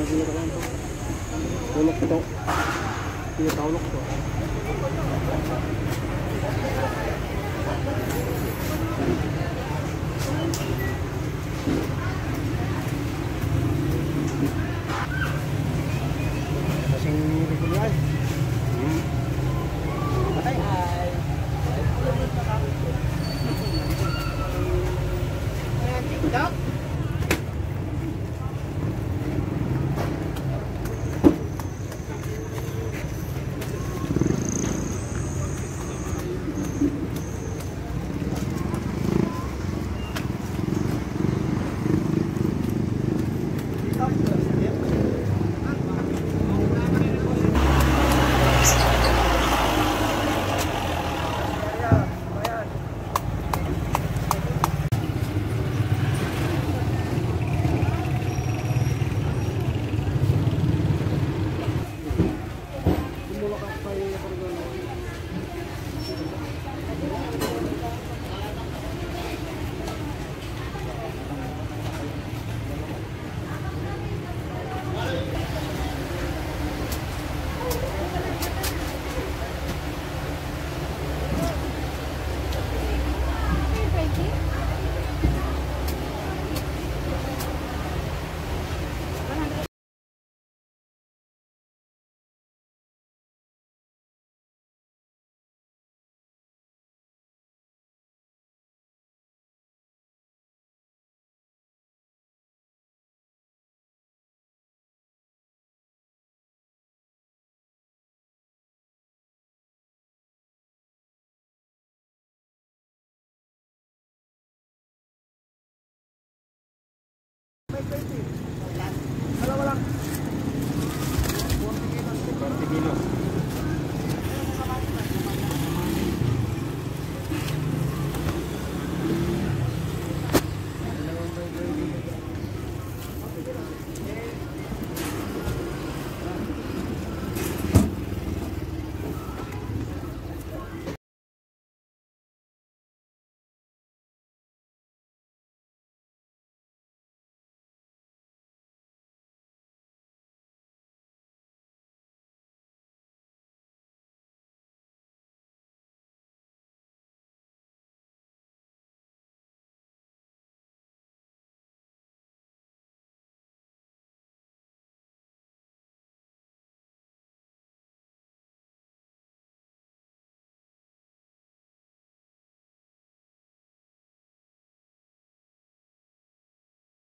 na dito lang to. Tulok to. Dito tulok to. Minos.